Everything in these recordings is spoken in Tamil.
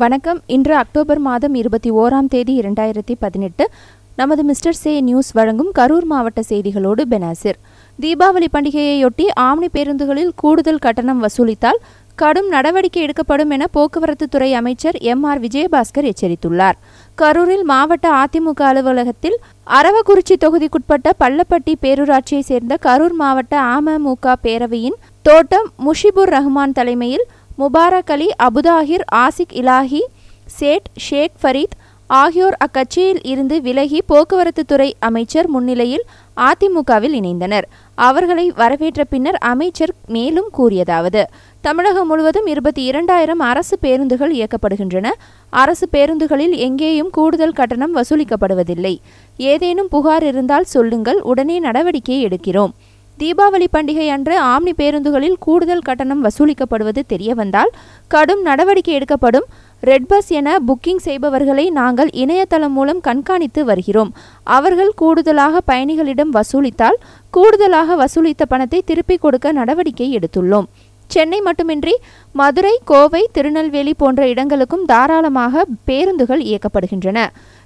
வணக்கம். இன்று அக்டோபர் மாதம் இருபத்தி ஓராம் தேதி இரண்டாயிரத்தி பதினெட்டு நமது மிஸ்டர் சே நியூஸ் வழங்கும் கரூர் மாவட்ட செய்திகளோடு பெனாசிர். தீபாவளி பண்டிகையையொட்டி ஆம்னி பேருந்துகளில் கூடுதல் கட்டணம் வசூலித்தால் கடும் நடவடிக்கை எடுக்கப்படும் என போக்குவரத்து துறை அமைச்சர் எம் ஆர் விஜயபாஸ்கர் எச்சரித்துள்ளார். கரூரில் மாவட்ட அதிமுக அலுவலகத்தில் அரவக்குறிச்சி தொகுதிக்குட்பட்ட பள்ளப்பட்டி பேரூராட்சியை சேர்ந்த கரூர் மாவட்ட அமமுக பேரவையின் தோட்டம் முஷிபுர் ரஹ்மான் தலைமையில் முபாரக் அலி அபுதாஹிர் ஆசிக் இலாஹி சேட் ஷேக் ஃபரீத் ஆகியோர் அக்கட்சியில் இருந்து விலகி போக்குவரத்து துறை அமைச்சர் முன்னிலையில் அதிமுகவில் இணைந்தனர். அவர்களை வரவேற்ற பின்னர் அமைச்சர் மேலும் கூறியதாவது தமிழகம் முழுவதும் இருபத்தி இரண்டாயிரம் அரசு பேருந்துகள் இயக்கப்படுகின்றன. அரசு பேருந்துகளில் எங்கேயும் கூடுதல் கட்டணம் வசூலிக்கப்படுவதில்லை. ஏதேனும் புகார் இருந்தால் சொல்லுங்கள் உடனே நடவடிக்கை எடுக்கிறோம். தீபாவளி பண்டிகை அன்று ஆம்னி பேருந்துகளில் கூடுதல் கட்டணம் வசூலிக்கப்படுவது தெரியவந்தால் கடும் நடவடிக்கை எடுக்கப்படும். ரெட் பஸ் என புக்கிங் செய்பவர்களை நாங்கள் இணையதளம் மூலம் கண்காணித்து வருகிறோம். அவர்கள் கூடுதலாக பயணிகளிடம் வசூலித்தால் கூடுதலாக வசூலித்த பணத்தை திருப்பிக் கொடுக்க நடவடிக்கை எடுத்துள்ளோம். சென்னை மட்டுமின்றி மதுரை கோவை திருநெல்வேலி போன்ற இடங்களுக்கும் தாராளமாக பேருந்துகள் இயக்கப்படுகின்றன.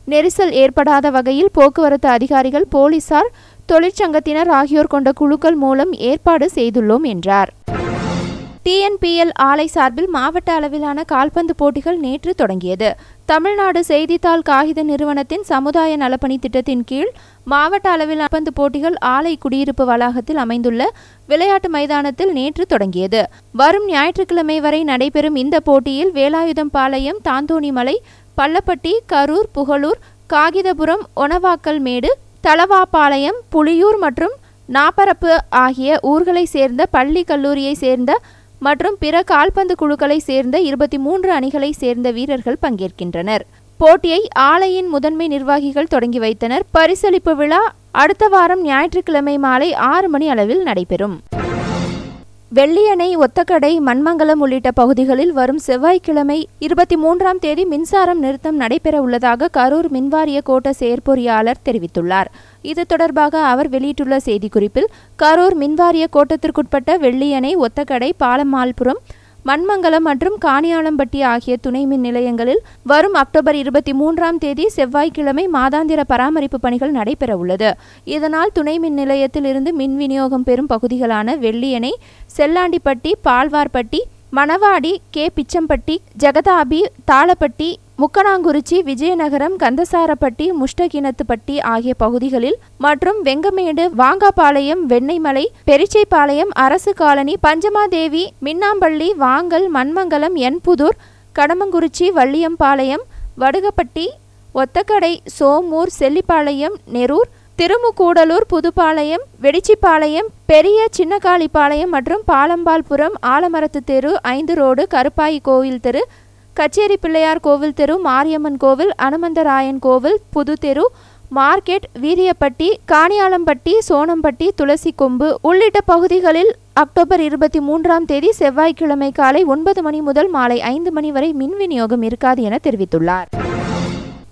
நெரிசல் ஏற்படாத வகையில் போக்குவரத்து அதிகாரிகள் போலீசார் தொழிற்சங்கத்தினர் ஆகியோர் கொண்ட குழுக்கள் மூலம் ஏற்பாடு செய்துள்ளோம் என்றார். டிஎன்பிஎல் ஆலை சார்பில் மாவட்ட அளவிலான கால்பந்து போட்டிகள் நேற்று தொடங்கியது. தமிழ்நாடு செய்தித்தாள் காகித நிறுவனத்தின் சமுதாய நலப்பணி திட்டத்தின் கீழ் மாவட்ட அளவில் கால்பந்து போட்டிகள் ஆலை குடியிருப்பு வளாகத்தில் அமைந்துள்ள விளையாட்டு மைதானத்தில் நேற்று தொடங்கியது. வரும் ஞாயிற்றுக்கிழமை வரை நடைபெறும் இந்த போட்டியில் வேலாயுதம் பாளையம் தாந்தோணிமலை பள்ளப்பட்டி கரூர் புகழூர் காகிதபுரம் ஒனவாக்கல் மேடு தளவாபாளையம் புலியூர் மற்றும் நாப்பரப்பு ஆகிய ஊர்களை சேர்ந்த பள்ளி கல்லூரியை சேர்ந்த மற்றும் பிற கால்பந்து குழுக்களை சேர்ந்த இருபத்தி மூன்று அணிகளை சேர்ந்த வீரர்கள் பங்கேற்கின்றனர். போட்டியை ஆலையின் முதன்மை நிர்வாகிகள் தொடங்கி வைத்தனர். பரிசளிப்பு விழா அடுத்த வாரம் ஞாயிற்றுக்கிழமை மாலை ஆறு மணி அளவில் நடைபெறும். வெள்ளியணை ஒத்தக்கடை மண்மங்கலம் உள்ளிட்ட பகுதிகளில் வரும் செவ்வாய்க்கிழமை இருபத்தி மூன்றாம் தேதி மின்சாரம் நிறுத்தம் நடைபெற உள்ளதாக கரூர் மின்வாரிய கோட்ட செயற்பொறியாளர் தெரிவித்துள்ளார். இது தொடர்பாக அவர் வெளியிட்டுள்ள செய்திக்குறிப்பில் கரூர் மின்வாரிய கோட்டத்திற்குட்பட்ட வெள்ளியணை ஒத்தக்கடை பாலமால்புரம் மண்மங்கலம் மற்றும் காணியாளம்பட்டி ஆகிய துணை மின் நிலையங்களில் வரும் அக்டோபர் இருபத்தி மூன்றாம் தேதி செவ்வாய்க்கிழமை மாதாந்திர பராமரிப்பு பணிகள் நடைபெற உள்ளது இதனால் துணை மின் நிலையத்தில் இருந்து மின் விநியோகம் பெறும் பகுதிகளான வெள்ளியணை செல்லாண்டிப்பட்டி பால்வார்பட்டி மணவாடி கே. பிச்சம்பட்டி ஜெகதாபி தாளப்பட்டி முக்கனாங்குறிச்சி விஜயநகரம் கந்தசாரப்பட்டி முஷ்டகிணத்துப்பட்டி ஆகிய பகுதிகளில் மற்றும் வெங்கமேடு வாங்காபாளையம் வெண்ணெய்மலை பெரிச்சைப்பாளையம் அரசு காலனி பஞ்சமாதேவி மின்னாம்பள்ளி வாங்கல் மண்மங்கலம் என்புதூர் கடமங்குறிச்சி வள்ளியம்பாளையம் வடுகப்பட்டி ஒத்தக்கடை சோமூர் செல்லிப்பாளையம் நெரூர் திருமுக்கூடலூர் புதுப்பாளையம் வெடிச்சிப்பாளையம் பெரிய சின்னகாளிப்பாளையம் மற்றும் பாலம்பால்புரம் ஆலமரத்து தெரு ஐந்து ரோடு கருப்பாயி கோவில் தெரு கச்சேரி பிள்ளையார் கோவில் தெரு மாரியம்மன் கோவில் அனுமந்தராயன் கோவில் புது தெரு மார்க்கெட் வீரியப்பட்டி காணியாளம்பட்டி சோனம்பட்டி துளசி கொம்பு உள்ளிட்ட பகுதிகளில் அக்டோபர் இருபத்தி மூன்றாம் தேதி செவ்வாய்க்கிழமை காலை ஒன்பது மணி முதல் மாலை ஐந்து மணி வரை மின் விநியோகம் இருக்காது என தெரிவித்துள்ளார்.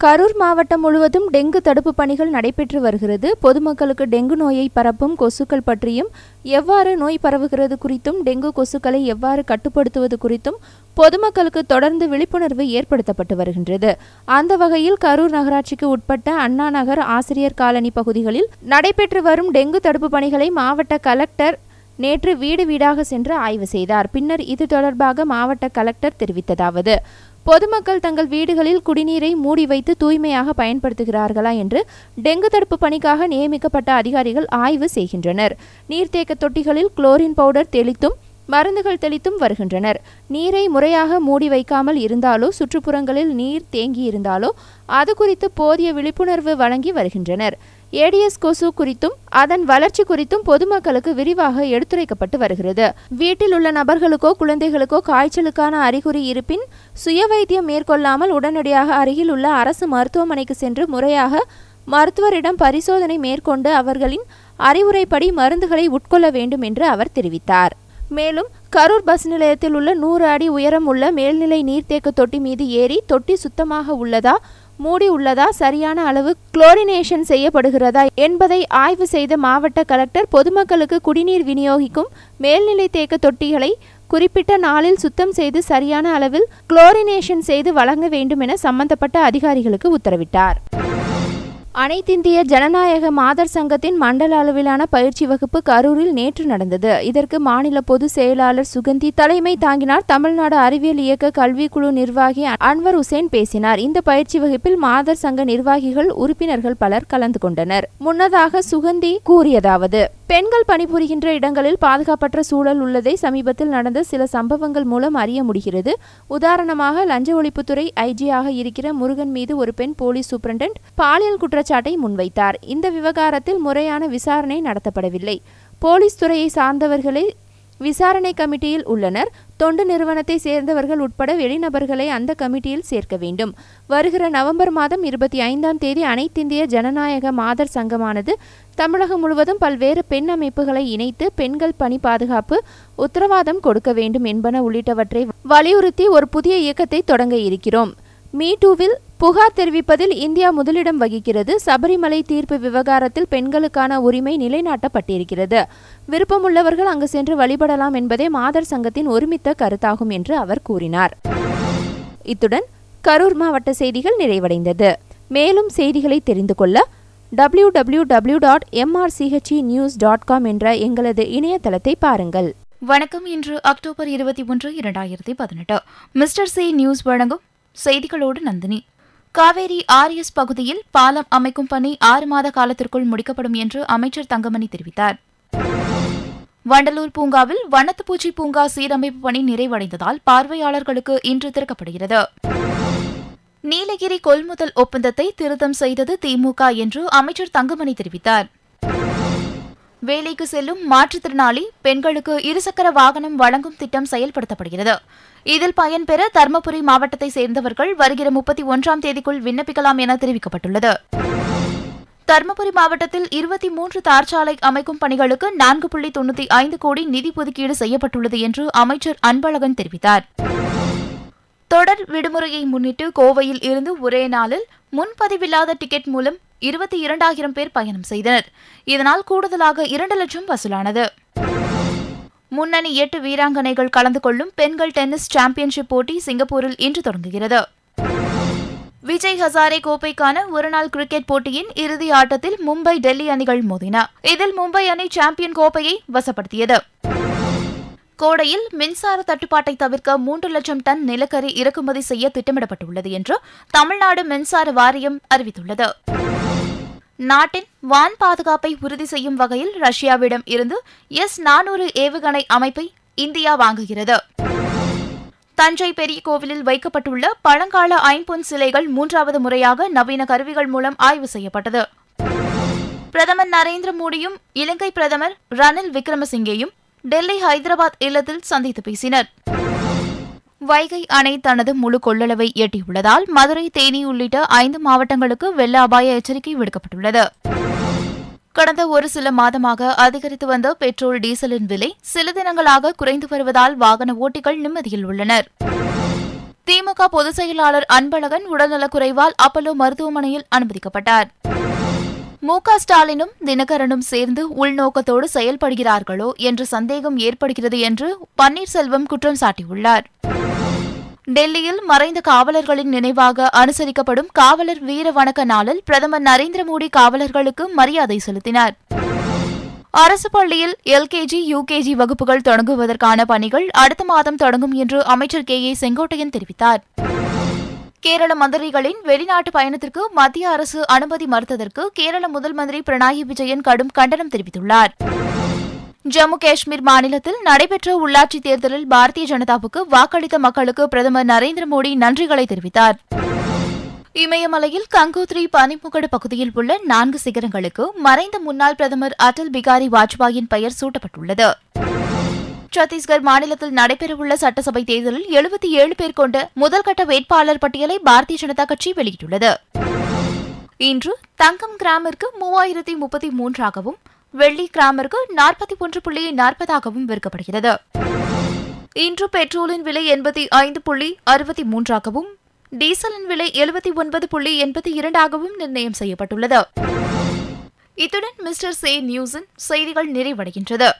கரூர் மாவட்டம் முழுவதும் டெங்கு தடுப்பு பணிகள் நடைபெற்று வருகிறது. பொதுமக்களுக்கு டெங்கு நோயை பரப்பும் கொசுக்கள் பற்றியும் எவ்வாறு நோய் பரவுகிறது குறித்தும் டெங்கு கொசுக்களை எவ்வாறு கட்டுப்படுத்துவது குறித்தும் பொதுமக்களுக்கு தொடர்ந்து விழிப்புணர்வு ஏற்படுத்தப்பட்டு வருகின்றது. அந்த வகையில் கரூர் நகராட்சிக்கு உட்பட்ட அண்ணா நகர் ஆசிரியர் காலனி பகுதிகளில் நடைபெற்று வரும் டெங்கு தடுப்பு பணிகளை மாவட்ட கலெக்டர் நேற்று வீடு வீடாக சென்று ஆய்வு செய்தார். பின்னர் இது தொடர்பாக மாவட்ட கலெக்டர் தெரிவித்ததாவது. பொதுமக்கள் தங்கள் வீடுகளில் குடிநீரை மூடி வைத்து தூய்மையாக பயன்படுத்துகிறார்களா என்று டெங்கு தடுப்பு பணிக்காக நியமிக்கப்பட்ட அதிகாரிகள் ஆய்வு செய்கின்றனர். நீர்த்தேக்க தொட்டிகளில் குளோரின் பவுடர் தெளித்தும் மருந்துகள் தெளித்தும் வருகின்றனர். நீரை முறையாக மூடி வைக்காமல் இருந்தாலோ சுற்றுப்புறங்களில் நீர் தேங்கி இருந்தாலோ அது குறித்து போதிய விழிப்புணர்வு வழங்கி வருகின்றனர். ஏடிஎஸ் கொசு குறித்தும் அதன் வளர்ச்சி குறித்தும் பொதுமக்களுக்கு விரிவாக எடுத்துரைக்கப்பட்டு வருகிறது. வீட்டில் உள்ள நபர்களுக்கோ குழந்தைகளுக்கோ காய்ச்சலுக்கான அறிகுறி இருப்பின் சுய வைத்தியம் மேற்கொள்ளாமல் உடனடியாக அருகில் உள்ள அரசு மருத்துவமனைக்கு சென்று முறையாக மருத்துவரிடம் பரிசோதனை மேற்கொண்டு அவர்களின் அறிவுரைப்படி மருந்துகளை உட்கொள்ள வேண்டும் என்று அவர் தெரிவித்தார். மேலும் கரூர் பஸ் நிலையத்தில் உள்ள நூறு அடி உயரம் உள்ள மேல்நிலை நீர்த்தேக்க தொட்டி மீது ஏறி தொட்டி சுத்தமாக உள்ளதா மூடி உள்ளதா சரியான அளவு குளோரினேஷன் செய்யப்படுகிறதா என்பதை ஆய்வு செய்த மாவட்ட கலெக்டர் பொதுமக்களுக்கு குடிநீர் விநியோகிக்கும் மேல்நிலை தேக்க தொட்டிகளை குறிப்பிட்ட நாளில் சுத்தம் செய்து சரியான அளவில் குளோரினேஷன் செய்து வழங்க வேண்டும் என சம்பந்தப்பட்ட அதிகாரிகளுக்கு உத்தரவிட்டார். அனைத்திந்திய ஜனநாயக மாதர் சங்கத்தின் மண்டல அளவிலான பயிற்சி வகுப்பு கரூரில் நேற்று நடந்தது. இதற்கு மாநில பொதுச் செயலாளர் சுகந்தி தலைமை தாங்கினார். தமிழ்நாடு அறிவியல் இயக்க கல்விக்குழு நிர்வாகி அன்வர் உசேன் பேசினார். இந்த பயிற்சி வகுப்பில் மாதர் சங்க நிர்வாகிகள் உறுப்பினர்கள் பலர் கலந்து கொண்டனர். முன்னதாக சுகந்தி கூறியதாவது பெண்கள் பணிபுரிகின்ற இடங்களில் பாதுகாப்பற்ற சூழல் உள்ளதை சமீபத்தில் நடந்த சில சம்பவங்கள் மூலம் அறிய முடிகிறது. உதாரணமாக லஞ்ச ஒழிப்புத்துறை ஐஜியாக இருக்கிற முருகன் மீது ஒரு பெண் போலீஸ் சூப்பரண்டன்ட் பாலியல் குற்றச்சாட்டை முன்வைத்தார். இந்த விவகாரத்தில் முறையான விசாரணை நடத்தப்படவில்லை. போலீஸ் துறையை சார்ந்தவர்களே விசாரணை கமிட்டியில் உள்ளனர். தொண்டு நிறுவனத்தை சேர்ந்தவர்கள் உட்பட வெளிநபர்களை அந்த கமிட்டியில் சேர்க்க வேண்டும். வருகிற நவம்பர் மாதம் இருபத்தி ஐந்தாம் தேதி அனைத்திந்திய ஜனநாயக மாதர் சங்கமானது. தமிழகம் முழுவதும் பல்வேறு பெண் அமைப்புகளை இணைத்து பெண்கள் பணி பாதுகாப்பு உத்தரவாதம் கொடுக்க வேண்டும் என்பன உள்ளிட்டவற்றை வலியுறுத்தி ஒரு புதிய இயக்கத்தை தொடங்க இருக்கிறோம். மீ டூவில் புகார் தெரிவிப்பதில் இந்தியா முதலிடம் வகிக்கிறது. சபரிமலை தீர்ப்பு விவகாரத்தில் பெண்களுக்கான உரிமை நிலைநாட்டப்பட்டிருக்கிறது. விருப்பமுள்ளவர்கள் அங்கு சென்று வழிபடலாம் என்பதே மாதர் சங்கத்தின் ஒருமித்த கருத்தாகும் என்று அவர் கூறினார். இத்துடன் கரூர் மாவட்ட செய்திகள் நிறைவடைந்தது. மேலும் செய்திகளை தெரிந்து கொள்ள W W W dot MRCHE news dot com என்ற எங்களது இணையதளத்தை பாருங்கள். வணக்கம். இன்று அக்டோபர் இருபத்தி ஒன்று இரண்டாயிரத்தி பதினெட்டு. மிஸ்டர் சி நியூஸ் வழங்கும் செய்திகளோடு நந்தினி. காவேரி ஆர்எஸ் பகுதியில் பாலம் அமைக்கும் பணி ஆறு மாத காலத்திற்குள் முடிக்கப்படும் என்று அமைச்சர் தங்கமணி தெரிவித்தார். வண்டலூர் பூங்காவில் வண்ணத்துப்பூச்சி பூங்கா சீரமைப்பு பணி நிறைவடைந்ததால் பார்வையாளர்களுக்கு இன்று திறக்கப்படுகிறது. நீலகிரி கொள்முதல் ஒப்பந்தத்தை திருத்தம் செய்தது திமுக என்று அமைச்சர் தங்கமணி தெரிவித்தார். வேலைக்கு செல்லும் மாற்றுத்திறனாளி பெண்களுக்கு இருசக்கர வாகனம் வழங்கும் திட்டம் செயல்படுத்தப்படுகிறது. இதில் பயன்பெற தருமபுரி மாவட்டத்தை சேர்ந்தவர்கள் வருகிற முப்பத்தி ஒன்றாம் தேதிக்குள் விண்ணப்பிக்கலாம் என தெரிவிக்கப்பட்டுள்ளது. தருமபுரி மாவட்டத்தில் இருபத்தி மூன்று தார்ச்சாலை அமைக்கும் பணிகளுக்கு நான்கு புள்ளி தொண்ணூத்தி ஐந்து கோடி நிதி ஒதுக்கீடு செய்யப்பட்டுள்ளது என்று அமைச்சர் அன்பழகன் தெரிவித்தார். தொடர் விடுமுறையை முன்னிட்டு கோவையில் இருந்து ஒரே நாளில் முன்பதிவில்லாத டிக்கெட் மூலம் இருபத்தி இரண்டாயிரம் பேர் பயணம் செய்தனர். இதனால் கூடுதலாக இரண்டு லட்சம் வசூலானது. முன்னணி எட்டு வீராங்கனைகள் கலந்து கொள்ளும் பெண்கள் டென்னிஸ் சாம்பியன்ஷிப் போட்டி சிங்கப்பூரில் இன்று தொடங்குகிறது. விஜய் ஹசாரே கோப்பைக்கான ஒருநாள் கிரிக்கெட் போட்டியின் இறுதி ஆட்டத்தில் மும்பை டெல்லி அணிகள் மோதின. இதில் மும்பை அணி சாம்பியன் கோப்பையை வசப்படுத்தியது. கோடையில் மின்சார தட்டுப்பாட்டை தவிர்க்க மூன்று லட்சம் டன் நிலக்கரி இறக்குமதி செய்ய திட்டமிடப்பட்டுள்ளது என்று தமிழ்நாடு மின்சார வாரியம் அறிவித்துள்ளது. நாட்டின் வான் பாதுகாப்பை உறுதி செய்யும் வகையில் ரஷ்யாவிடம் இருந்து எஸ் நானூறு ஏவுகணை அமைப்பை இந்தியா வாங்குகிறது. தஞ்சை பெரிய கோவிலில் வைக்கப்பட்டுள்ள பழங்கால ஐம்பொன் சிலைகள் மூன்றாவது முறையாக நவீன கருவிகள் மூலம் ஆய்வு செய்யப்பட்டது. பிரதமர் நரேந்திர மோடியும் இலங்கை பிரதமர் ரணில் விக்ரமசிங்கேயும் டெல்லி ஹைதராபாத் இல்லத்தில் சந்தித்து பேசினர். வைகை அணை தனது முழு கொள்ளளவை எட்டியுள்ளதால் மதுரை தேனி உள்ளிட்ட ஐந்து மாவட்டங்களுக்கு வெள்ள அபாய எச்சரிக்கை விடுக்கப்பட்டுள்ளது. கடந்த ஒரு சில மாதமாக அதிகரித்து வந்த பெட்ரோல் டீசலின் விலை சில தினங்களாக குறைந்து வருவதால் வாகன ஓட்டிகள் நிம்மதியில் உள்ளனர். திமுக பொதுச் செயலாளர் அன்பழகன் உடல்நலக்குறைவால் அப்பல்லோ மருத்துவமனையில் அனுமதிக்கப்பட்டார். மு க ஸ்டாலினும் தினகரனும் சேர்ந்து உள்நோக்கத்தோடு செயல்படுகிறார்களோ என்ற சந்தேகம் ஏற்படுகிறது என்று பன்னீர்செல்வம் குற்றம் சாட்டியுள்ளார். டெல்லியில் மறைந்த காவலர்களின் நினைவாக அனுசரிக்கப்படும் காவலர் வீர வணக்க நாளில் பிரதமர் நரேந்திர மோடி காவலர்களுக்கு மரியாதை செலுத்தினார். அரசு பள்ளியில் எல்கேஜி யுகேஜி வகுப்புகள் தொடங்குவதற்கான பணிகள் அடுத்த மாதம் தொடங்கும் என்று அமைச்சர் கே ஏ செங்கோட்டையன் தெரிவித்தார். கேரள மந்திரிகளின் வெளிநாட்டு பயணத்திற்கு மத்திய அரசு அனுமதி மறுத்ததற்கு கேரள முதல் மந்திரி பினராயி விஜயன் கடும் கண்டனம் தெரிவித்துள்ளார். ஜம்மு காஷ்மீர் மாநிலத்தில் நடைபெற்ற உள்ளாட்சித் தேர்தலில் பாரதிய ஜனதாவுக்கு வாக்களித்த மக்களுக்கு பிரதமர் நரேந்திர மோடி நன்றிகளை தெரிவித்தார். இமயமலையில் கங்கோத்ரி பனிமுகடு பகுதியில் உள்ள நான்கு சிகரங்களுக்கு மறைந்த முன்னாள் பிரதமர் அடல் பிகாரி வாஜ்பாயின் பெயர் சூட்டப்பட்டுள்ளது. சத்தீஸ்கர் மாநிலத்தில் நடைபெறவுள்ள சட்டசபை தேர்தலில் எழுபத்தி ஏழு பேர் கொண்ட முதல்கட்ட வேட்பாளர் பட்டியலை பாரதிய ஜனதா கட்சி வெளியிட்டுள்ளது. இன்று தங்கம் கிராமிற்கு மூவாயிரத்தி முப்பத்தி மூன்றாகவும் வெள்ளி கிராமருக்கு நாற்பத்தி ஒன்று புள்ளி நாற்பதாகவும் விற்கப்படுகிறது. இன்று பெட்ரோலின் விலை எண்பத்தி ஐந்து புள்ளி அறுபத்தி மூன்றாகவும் டீசலின் விலை எழுபத்தி ஒன்பது புள்ளி எண்பத்தி இரண்டாகவும் நிர்ணயம் செய்யப்பட்டுள்ளது. இத்துடன் மிஸ்டர் சே நியூஸின் செய்திகள் நிறைவடைகின்றது.